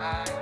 I